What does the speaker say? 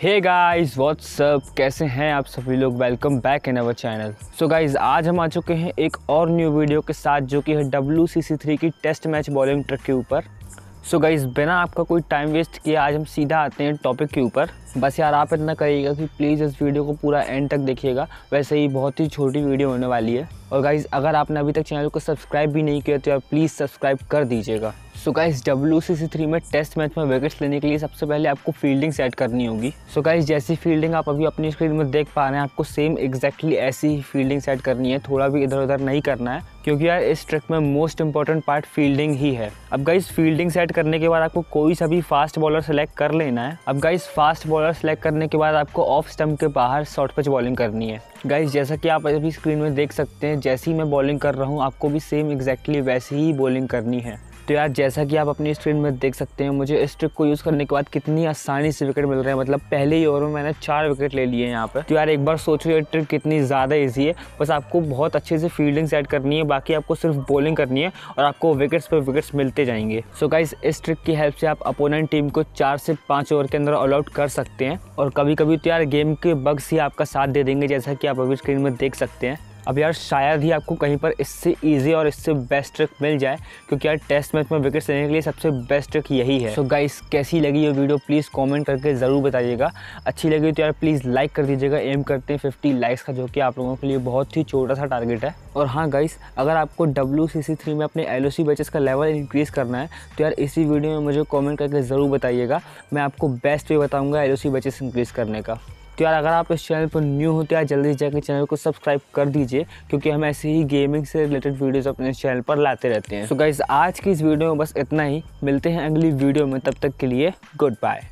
Hey guys what's up कैसे हैं आप सभी लोग? Welcome back in our channel so guys आज हम आ चुके हैं एक और न्यू वीडियो के साथ जो कि है डब्ल्यू थ्री की टेस्ट मैच बॉलिंग ट्रक के ऊपर. सो गाइस बिना आपका कोई टाइम वेस्ट किए आज हम सीधा आते हैं टॉपिक के ऊपर. बस यार, आप इतना करिएगा कि प्लीज़ इस वीडियो को पूरा एंड तक देखिएगा. वैसे ही बहुत ही छोटी वीडियो होने वाली है. और गाइज़ अगर आपने अभी तक चैनल को सब्सक्राइब भी नहीं किया तो यार प्लीज़ सब्सक्राइब कर दीजिएगा. So guys W C C three में टेस्ट मैच में विकेट्स लेने के लिए सबसे पहले आपको फील्डिंग सेट करनी होगी। सो गाइस जैसी फील्डिंग आप अभी अपनी स्क्रीन में देख पा रहे हैं, आपको सेम एग्जैक्टली ऐसी ही फील्डिंग सेट करनी है। थोड़ा भी इधर उधर नहीं करना है, क्योंकि यार इस ट्रिक में मोस्ट इंपॉर्टेंट पार्ट फील्डिंग ही है। अब गाइस फील्डिंग सेट करने के बाद आपको कोई सा भी फास्ट बॉलर सेलेक्ट कर लेना है। अब गाइस फास्ट बॉलर सेलेक्ट करने के बाद आपको ऑफ़ स्टम्प के बाहर शॉर्ट पिच बॉलिंग करनी है। गाइस जैसा कि आप अभी स्क्रीन में देख सकते हैं, जैसी मैं बॉलिंग कर रहा हूँ, आपको भी सेम एग्जैक्टली वैसी ही बॉलिंग करनी है। तो यार, जैसा कि आप अपनी स्क्रीन में देख सकते हैं, मुझे इस ट्रिक को यूज़ करने के बाद कितनी आसानी से विकेट मिल रहे हैं। मतलब पहले ही ओवर में मैंने चार विकेट ले लिए यहाँ पर तो यार, एक बार सोचो ये ट्रिक कितनी ज़्यादा ईजी है। बस आपको बहुत अच्छे से फील्डिंग सेट करनी है, बाकी आपको सिर्फ़ बॉलिंग करनी है और आपको विकेट्स पर विकेट्स मिलते जाएँगे। सो गाइज़ इस ट्रिक की हेल्प से आप अपोनेंट टीम को चार से पाँच ओवर के अंदर ऑल आउट कर सकते हैं। और कभी कभी तो यार गेम के बग्स ही आपका साथ दे देंगे, जैसा कि आप अभी स्क्रीन में देख सकते हैं। अब यार, शायद ही आपको कहीं पर इससे इजी और इससे बेस्ट ट्रिक मिल जाए, क्योंकि यार टेस्ट मैच में विकेट लेने के लिए सबसे बेस्ट ट्रिक यही है। सो so गाइस कैसी लगी ये वीडियो प्लीज़ कमेंट करके ज़रूर बताइएगा। अच्छी लगी तो यार प्लीज़ लाइक कर दीजिएगा। एम करते हैं फिफ्टी लाइक्स का, जो कि आप लोगों के लिए बहुत ही छोटा सा टारगेट है। और हाँ गाइस अगर आपको डब्ल्यू में अपने एल ओ का लेवल इंक्रीज़ करना है तो यार, इसी वीडियो में मुझे कॉमेंट करके ज़रूर बताइएगा। मैं आपको बेस्ट वे बताऊँगा एल ओ इंक्रीज़ करने का। तो यार, अगर आप इस चैनल पर न्यू हो तो यार जल्दी जाकर चैनल को सब्सक्राइब कर दीजिए, क्योंकि हम ऐसे ही गेमिंग से रिलेटेड वीडियोस अपने चैनल पर लाते रहते हैं। सो so गाइज़ आज की इस वीडियो में बस इतना ही। मिलते हैं अगली वीडियो में, तब तक के लिए गुड बाय